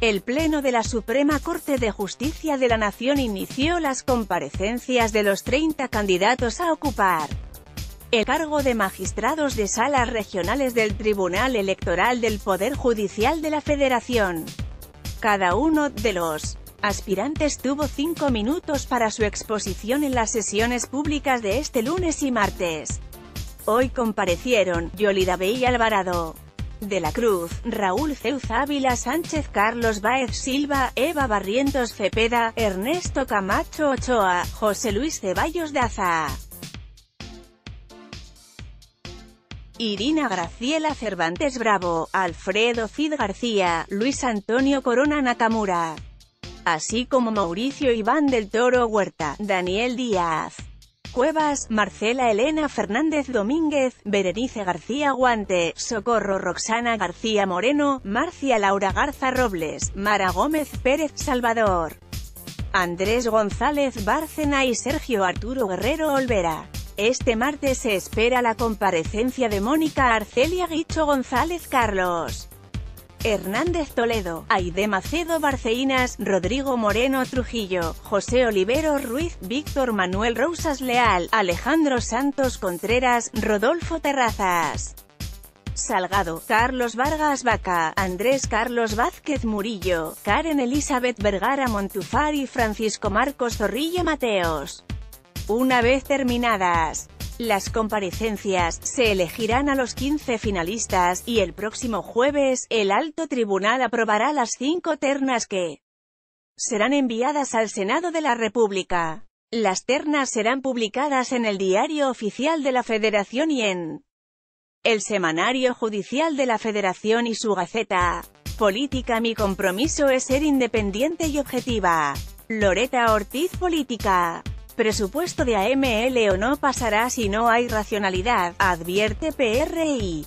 El Pleno de la Suprema Corte de Justicia de la Nación inició las comparecencias de los 30 candidatos a ocupar el cargo de magistrados de salas regionales del Tribunal Electoral del Poder Judicial de la Federación. Cada uno de los aspirantes tuvo cinco minutos para su exposición en las sesiones públicas de este lunes y martes. Hoy comparecieron, Yolida Bey Alvarado, de la Cruz, Raúl Ceuz Ávila Sánchez Carlos Baez Silva, Eva Barrientos Cepeda, Ernesto Camacho Ochoa, José Luis Ceballos de Azá. Irina Graciela Cervantes Bravo, Alfredo Cid García, Luis Antonio Corona Nakamura, así como Mauricio Iván del Toro Huerta, Daniel Díaz. Cuevas, Marcela Elena Fernández Domínguez, Berenice García Guante, Socorro Roxana García Moreno, Marcia Laura Garza Robles, Mara Gómez Pérez Salvador, Andrés González Bárcena y Sergio Arturo Guerrero Olvera. Este martes se espera la comparecencia de Mónica Arcelia Guicho González Carlos. Hernández Toledo, Aide Macedo Barceinas, Rodrigo Moreno Trujillo, José Olivero Ruiz, Víctor Manuel Rousas Leal, Alejandro Santos Contreras, Rodolfo Terrazas. Salgado, Carlos Vargas Vaca, Andrés Carlos Vázquez Murillo, Karen Elizabeth Vergara Montufar y Francisco Marcos Zorrilla Mateos. Una vez terminadas, las comparecencias, se elegirán a los 15 finalistas, y el próximo jueves, el alto tribunal aprobará las cinco ternas que serán enviadas al Senado de la República. Las ternas serán publicadas en el Diario Oficial de la Federación y en el Semanario Judicial de la Federación y su Gaceta. Política Mi compromiso es ser independiente y objetiva. Loreta Ortiz Política presupuesto de AML o no pasará si no hay racionalidad, advierte PRI.